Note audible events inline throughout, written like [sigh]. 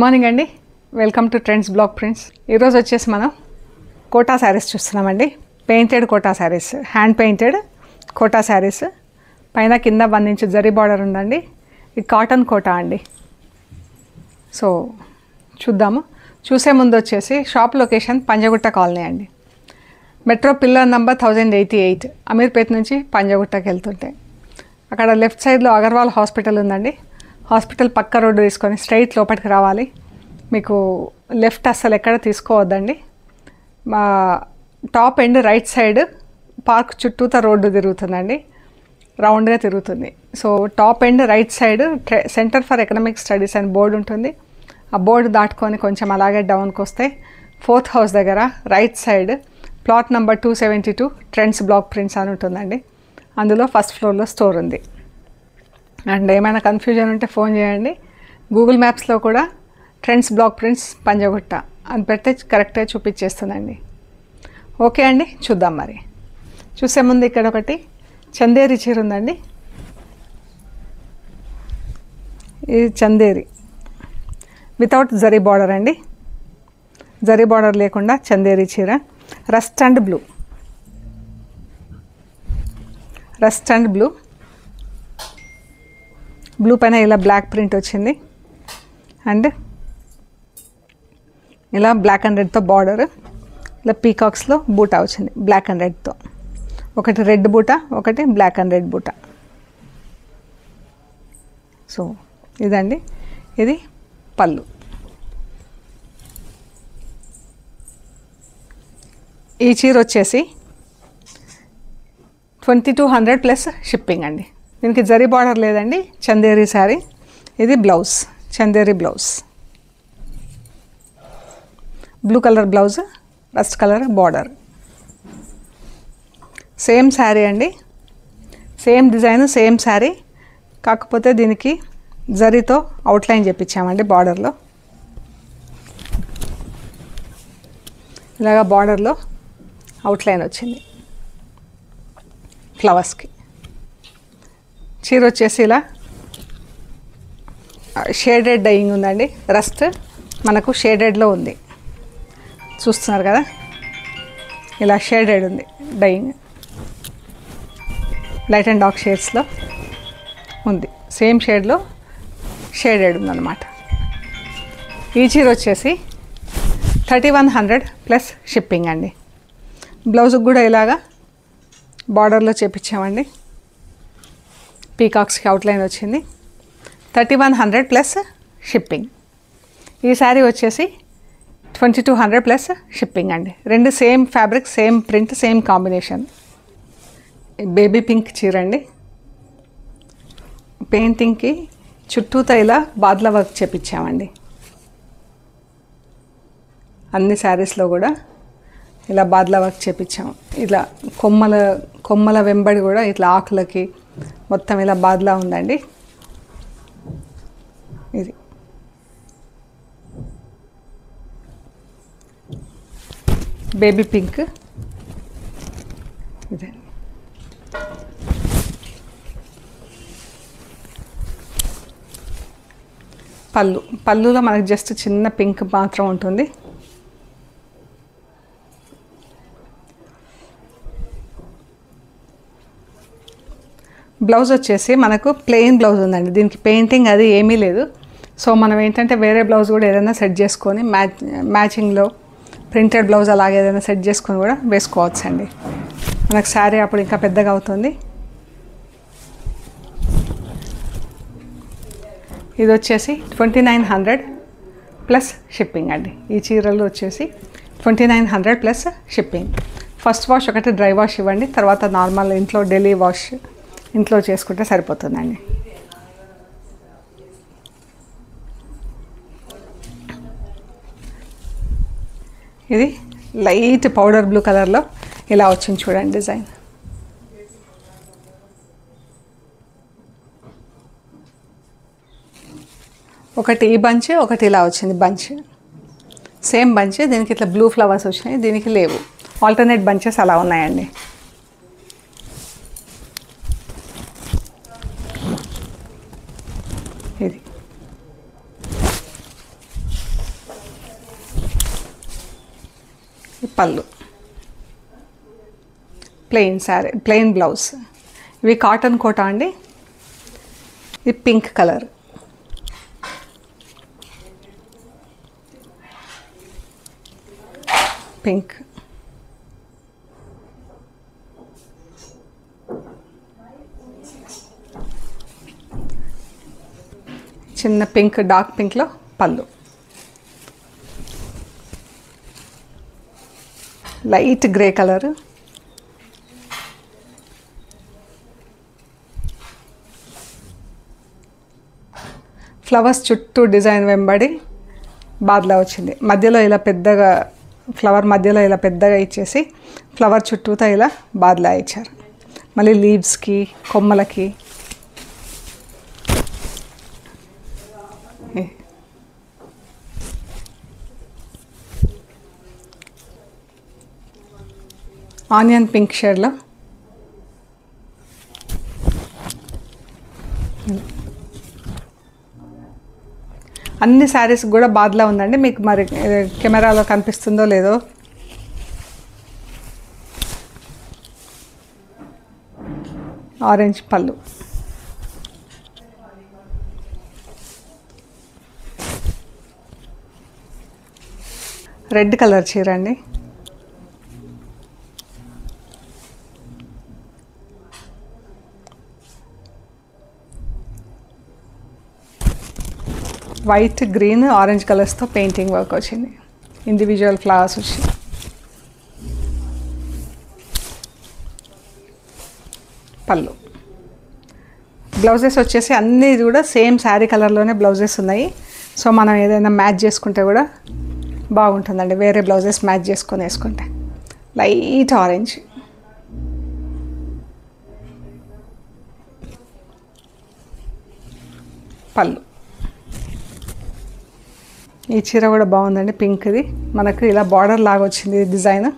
Good morning అండి. Welcome to trends block prints ఈరోజు వచ్చేసి మనం కోటా శారీస్ చూస్తున్నామండి. Painted Kota saris hand painted Kota saris. పైన కింద వన్ ఇంచ్ జరీ బార్డర్ ఉందండి. ఇది కాటన్ కోటా అండి. సో చూద్దాము. చూసే ముందు వచ్చేసి షాప్ లొకేషన్ పంజగుట్ట కాలనీ అండి. Metro pillar number thousand eighty eight Ameerpet నుంచి పంజగుట్టకి వెళ్తుంటే. అక్కడ లెఫ్ట్ సైడ్లో అగర్వాల్ హాస్పిటల్ ఉందండి. హాస్పిటల్ పక్క రోడ్డు తీసుకొని స్ట్రైట్ లోపలికి రావాలి. మీకు లెఫ్ట్ అస్సలు ఎక్కడ తీసుకోవద్దండి. మా top end right side park చుట్టూతా రోడ్డు తిరుగుతుందండి. రౌండ్గా తిరుగుతుంది. So top end right side centre for economic studies అని బోర్డు ఉంటుంది. ఆ బోర్డు దాటుకొని కొంచెం అలాగే డౌన్కి వస్తే ఫోర్త్ హౌస్ దగ్గర right side plot number two seventy two trends block prints అని ఉంటుందండి. అందులో ఫస్ట్ ఫ్లోర్లో స్టోర్ ఉంది. అండ్ ఏమైనా కన్ఫ్యూజన్ ఉంటే ఫోన్ చేయండి. గూగుల్ మ్యాప్స్లో కూడా ట్రెండ్స్ బ్లాక్ ప్రింట్స్ పంజగుట్ట అని పెడితే కరెక్ట్గా చూపించేస్తుందండి. ఓకే అండి చూద్దాం మరి. చూసే ముందు ఇక్కడ ఒకటి చందేరి చీర ఉందండి. ఇది చందేరి. వితౌట్ జరీ బార్డర్ అండి. జరీ బార్డర్ లేకుండా చందేరి చీర. Rust and blue rust and blue blue పైన ఇలా బ్లాక్ ప్రింట్ వచ్చింది. అండ్ ఇలా బ్లాక్ అండ్ రెడ్తో బార్డర్. ఇలా పీకాక్స్లో బూటా వచ్చింది బ్లాక్ అండ్ రెడ్తో. ఒకటి రెడ్ బూటా ఒకటి బ్లాక్ అండ్ రెడ్ బూట. సో ఇదండి. ఇది పళ్ళు. ఈ చీర వచ్చేసి twenty two hundred plus shipping అండి. దీనికి జరీ బార్డర్ లేదండి చందేరి శారీ. ఇది blouse Chanderi blouse. Blue colour blouse rust colour border. Same sari అండి. Same design same sari. కాకపోతే దీనికి జరీతో అవుట్లైన్ చెప్పించామండి బార్డర్లో ఇలాగా బార్డర్లో అవుట్లైన్ వచ్చింది. ఫ్లవర్స్కి చీర వచ్చేసి ఇలా షేడెడ్ డయింగ్ ఉందండి. రస్ట్ మనకు షేడెడ్లో ఉంది. చూస్తున్నారు కదా? ఇలా షేడెడ్ ఉంది డయింగ్ లైట్ అండ్ డార్క్ షేడ్స్లో ఉంది. సేమ్ షేడ్లో షేడెడ్ ఉందన్నమాట. ఈ చీర వచ్చేసి thirty one hundred plus shipping అండి బ్లౌజ్కి కూడా ఇలాగా బార్డర్లో చేపించామండి. పీకాక్స్కి అవుట్లైన్ వచ్చింది. Thirty one hundred plus shipping. ఈ శారీ వచ్చేసి twenty two hundred plus shipping అండి. రెండు same fabric same print same combination. Baby pink చీర అండి. పెయింటింగ్కి చుట్టూతో ఇలా బాద్ల వర్క్ చేపించామండి. అన్ని శారీస్లో కూడా ఇలా బాద్ల వర్క్ చేపించాము ఇలా కొమ్మల కొమ్మల వెంబడి కూడా ఇట్లా ఆకులకి మొత్తం ఇలా బాద్లా ఉందండి. ఇది. Baby pink. ఇదండి పళ్ళు. పళ్ళులో మనకు జస్ట్ చిన్న పింక్ మాత్రం ఉంటుంది. బ్లౌజ్ వచ్చేసి మనకు ప్లెయిన్ బ్లౌజ్ ఉందండి. దీనికి పెయింటింగ్ అది ఏమీ లేదు. సో మనం ఏంటంటే వేరే బ్లౌజ్ కూడా ఏదైనా సెట్ చేసుకొని మ్యాచ్ మ్యాచింగ్లో ప్రింటెడ్ బ్లౌజ్ అలాగే ఏదైనా సెట్ చేసుకొని కూడా వేసుకోవచ్చు అండి మనకు శారీ అప్పుడు ఇంకా పెద్దగా అవుతుంది. ఇది వచ్చేసి twenty nine hundred plus shipping అండి. ఈ చీరలు వచ్చేసి twenty nine hundred plus shipping. First wash ఒకటి డ్రై వాష్ ఇవ్వండి. తర్వాత నార్మల్ ఇంట్లో డైలీ వాష్ ఇంట్లో చేసుకుంటే సరిపోతుందండి. ఇది లైట్ పౌడర్ బ్లూ కలర్లో ఇలా వచ్చింది చూడండి డిజైన్. ఒకటి ఈ బంచ్ ఒకటి ఇలా వచ్చింది బంచ్. సేమ్ బంచ్ దీనికి ఇట్లా బ్లూ ఫ్లవర్స్ వచ్చినాయి దీనికి లేవు. ఆల్టర్నేట్ బంచెస్ అలా ఉన్నాయండి ఇది ఈ పళ్ళు. ప్లెయిన్ శారీ ప్లెయిన్ బ్లౌజ్ ఇవి కాటన్ కోట అండి? ఇది పింక్ కలర్ పింక్ చిన్న పింక్ డార్క్ పింక్లో పళ్ళు. Light grey colour. ఫ్లవర్స్ చుట్టూ డిజైన్ వెంబడి బాద్లా వచ్చింది. మధ్యలో ఇలా పెద్దగా ఫ్లవర్ మధ్యలో ఇలా పెద్దగా ఇచ్చేసి ఫ్లవర్ చుట్టూతో ఇలా బాద్లా ఇచ్చారు. మళ్ళీ లీవ్స్కి కొమ్మలకి ఆనియన్ పింక్ షేడ్లో. అన్ని శారీస్ కూడా బాధలా ఉందండి. మీకు మరి కెమెరాలో కనిపిస్తుందో లేదో. ఆరెంజ్ పళ్ళు. రెడ్ కలర్ చీర అండి. వైట్ గ్రీన్ ఆరెంజ్ కలర్స్తో పెయింటింగ్ వర్క్ వచ్చింది. ఇండివిజువల్ ఫ్లవర్స్ వచ్చి. పళ్ళు. బ్లౌజెస్ వచ్చేసి అన్నీ కూడా సేమ్ శారీ కలర్లోనే బ్లౌజెస్ ఉన్నాయి. సో మనం ఏదైనా మ్యాచ్ చేసుకుంటే కూడా బాగుంటుందండి. వేరే బ్లౌజెస్ మ్యాచ్ చేసుకొని వేసుకుంటే. లైట్ ఆరెంజ్ పళ్ళు. ఈ చీర కూడా బాగుందండి పింక్ది మనకు ఇలా బార్డర్ లాగా వచ్చింది డిజైన్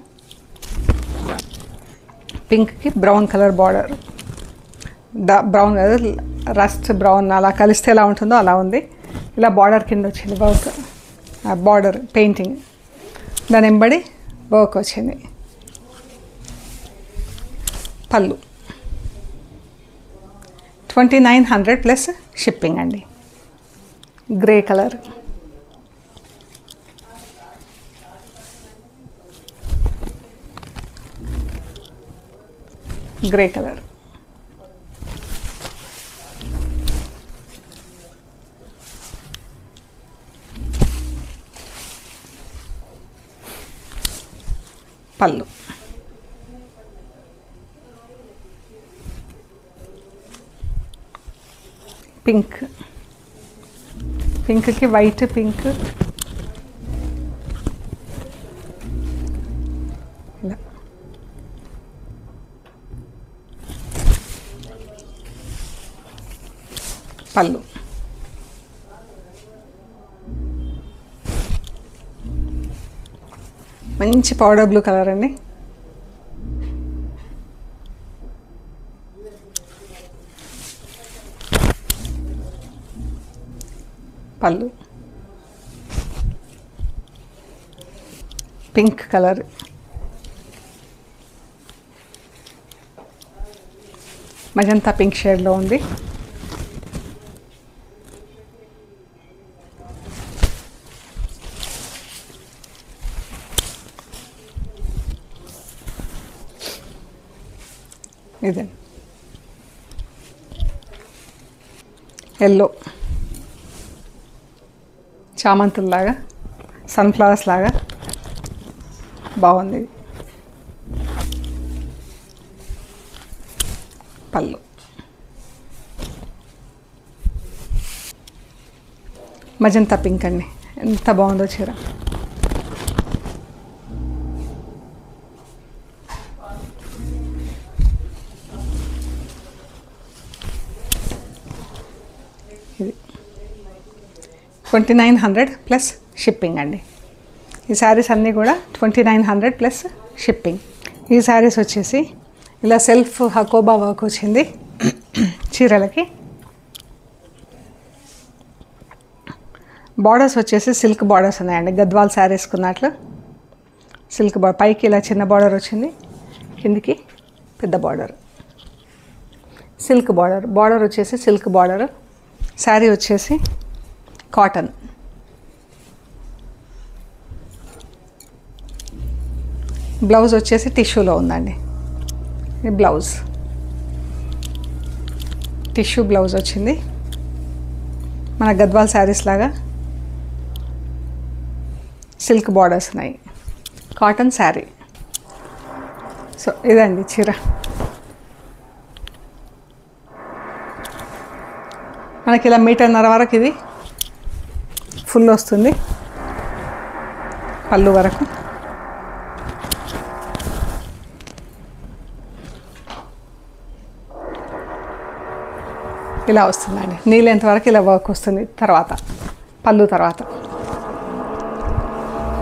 పింక్కి బ్రౌన్ కలర్ బార్డర్ డా బ్రౌన్ కలర్ రస్ట్ బ్రౌన్ అలా కలిస్తే ఎలా ఉంటుందో అలా ఉంది. ఇలా బార్డర్ కింద వచ్చింది వర్క్ బార్డర్ పెయింటింగ్ దాని వెంబడి వర్క్ వచ్చింది. పళ్ళు. Twenty nine hundred plus shipping అండి. గ్రే కలర్ గ్రే కలర్ పళ్ళు పింక్ పింక్కి వైట్ పింక్ పళ్ళు. మంచి పౌడర్ బ్లూ కలర్ అండి. పళ్ళు. Pink colour. మజంతా పింక్ షేడ్లో ఉంది. ఇదే. ఎల్లో చామంతుల్లాగా సన్ఫ్లవర్స్ లాగా బాగుంది. పళ్ళు. మజంతా పింక్ అండి. ఎంత బాగుందో చీర. Twenty nine hundred plus shipping అండి. ఈ శారీస్ అన్నీ కూడా twenty nine hundred plus shipping ఈ శారీస్ వచ్చేసి ఇలా సెల్ఫ్ హకోబా వర్క్ వచ్చింది [coughs] చీరలకి. బార్డర్స్ వచ్చేసి సిల్క్ బార్డర్స్ ఉన్నాయండి. గద్వాల్ శారీస్ కున్నట్లు సిల్క్ బార్డర్ పైకి ఇలా చిన్న బార్డర్ వచ్చింది. కిందికి పెద్ద బార్డర్ సిల్క్ బార్డర్ బార్డర్ వచ్చేసి సిల్క్ బార్డర్ శారీ వచ్చేసి కాటన్. బ్లౌజ్ వచ్చేసి టిష్యూలో ఉందండి. బ్లౌజ్. టిష్యూ బ్లౌజ్ వచ్చింది. మన గద్వాల్ శారీస్ లాగా సిల్క్ బార్డర్స్ ఉన్నాయి. కాటన్ శారీ. సో ఇదండి చీర. మనకి ఇలా మీటర్న్నర వరకు ఇది. ఫుల్ వస్తుంది. పళ్ళు వరకు. ఇలా వస్తుందండి. నీళ్ళెంత వరకు ఇలా వర్క్ వస్తుంది తర్వాత పళ్ళు తర్వాత.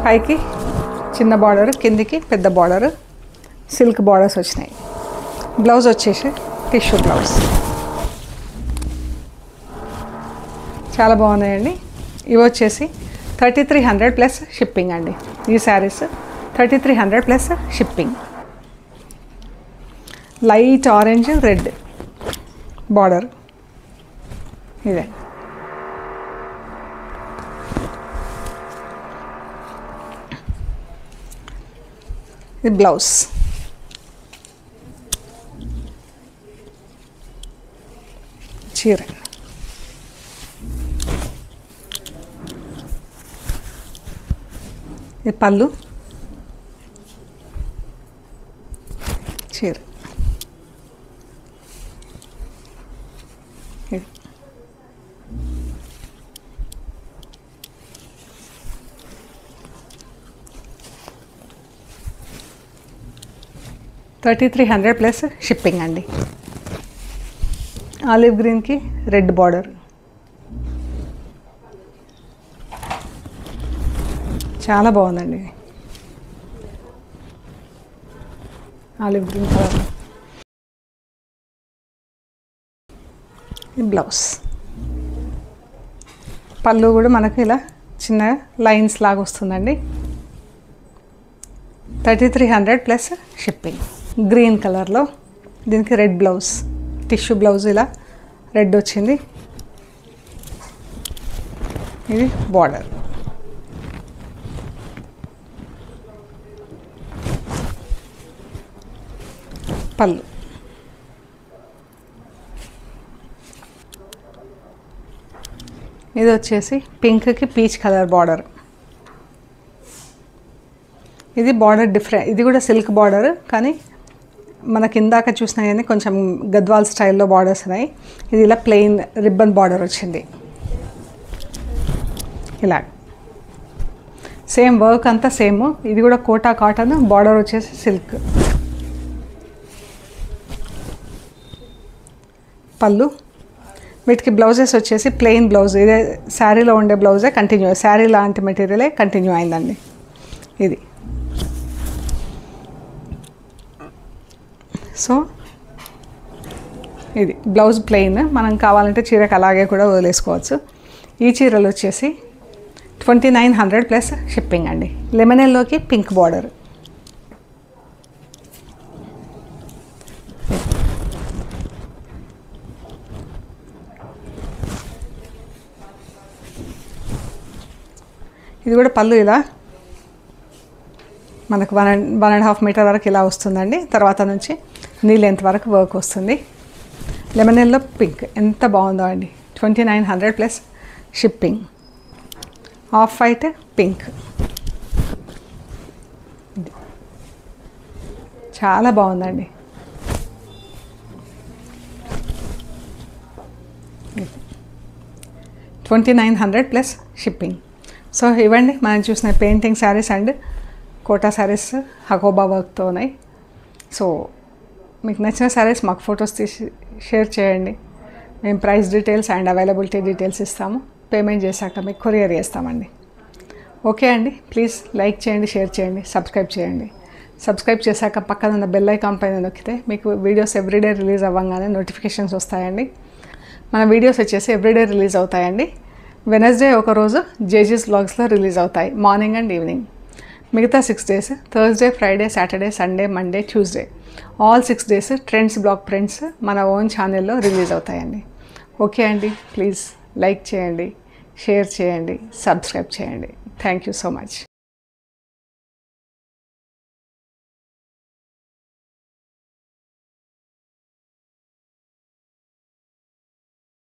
పైకి చిన్న బార్డర్ కిందికి పెద్ద బార్డర్ సిల్క్ బార్డర్స్ వచ్చినాయి. బ్లౌజ్ వచ్చేసి టిష్యూ బ్లౌజ్. చాలా బాగున్నాయండి. ఇవి వచ్చేసి thirty three hundred plus shipping అండి. ఈ saris thirty three hundred plus shipping. Light orange red border. ఇదే. ఇది బ్లౌజ్. చీర. ఇది పళ్ళు. చీర. Thirty three hundred plus shipping అండి. ఆలివ్ గ్రీన్కి రెడ్ బార్డర్. చాలా బాగుందండి. Olive green colour. బ్లౌజ్. పళ్ళు కూడా మనకు ఇలా చిన్న లైన్స్ లాగా వస్తుందండి. Thirty three hundred plus shipping. Green కలర్లో దీనికి రెడ్ బ్లౌజ్ టిష్యూ బ్లౌజ్ ఇలా రెడ్ వచ్చింది. ఇది బార్డర్. పళ్ళు. ఇది వచ్చేసి పింక్కి పీచ్ కలర్ బార్డర్. ఇది బార్డర్ డిఫరెంట్ ఇది కూడా సిల్క్ బార్డర్ కానీ మనకి ఇందాక చూసినా కానీ కొంచెం గద్వాల్ స్టైల్లో బార్డర్స్ ఉన్నాయి. ఇది ఇలా ప్లెయిన్ రిబ్బన్ బార్డర్ వచ్చింది. ఇలా. సేమ్ వర్క్ అంతా సేమ్. ఇది కూడా కోటా కాటన్ బార్డర్ వచ్చేసి సిల్క్. పళ్ళు వీటికి బ్లౌజెస్ వచ్చేసి ప్లెయిన్ బ్లౌజ్ ఇదే శారీలో ఉండే బ్లౌజే కంటిన్యూ శారీ లాంటి మెటీరియలే కంటిన్యూ అయిందండి. ఇది. సో ఇది. బ్లౌజ్ ప్లెయిన్ మనం కావాలంటే చీరకు అలాగే కూడా వదిలేసుకోవచ్చు. ఈ చీరలు వచ్చేసి twenty nine hundred plus shipping అండి లెమనెల్లోకి పింక్ బార్డర్ ఇది కూడా పళ్ళు ఇలా. మనకు one and one and half metre వరకు ఇలా వస్తుందండి. తర్వాత నుంచి నీ లెంత్ వరకు వర్క్ వస్తుంది. లెమన్ ఎల్లో పింక్ ఎంత బాగుందో అండి. Twenty nine hundred plus shipping off white pink చాలా బాగుందండి. Twenty nine hundred plus shipping so ఇవ్వండి మనం చూసిన పెయింటింగ్ శారీస్ అండ్ కోటా శారీస్ హకోబా వర్క్తో ఉన్నాయి. సో మీకు నచ్చిన శారీస్ మాకు ఫొటోస్ తీసి షేర్ చేయండి. మేము price details and availability details ఇస్తాము. పేమెంట్ చేశాక మీకు కొరియర్ చేస్తామండి. ఓకే అండి ప్లీజ్ లైక్ చేయండి షేర్ చేయండి సబ్స్క్రైబ్ చేయండి. సబ్స్క్రైబ్ చేశాక పక్కన ఉన్న బెల్ ఐకాన్ పైన నొక్కితే మీకు వీడియోస్ ఎవ్రీడే రిలీజ్ అవ్వగానే నోటిఫికేషన్స్ వస్తాయండి. మన వీడియోస్ వచ్చేసి ఎవ్రీడే రిలీజ్ అవుతాయండి. వెనస్డే ఒకరోజు జేజీస్ బ్లాగ్స్లో రిలీజ్ అవుతాయి. మార్నింగ్ అండ్ ఈవినింగ్ మిగతా six days Thursday Friday Saturday Sunday Monday Tuesday all six days trends block prints మన ఓన్ ఛానల్లో రిలీజ్ అవుతాయండి. ఓకే అండి ప్లీజ్ లైక్ చేయండి షేర్ చేయండి సబ్స్క్రైబ్ చేయండి. Thank you so much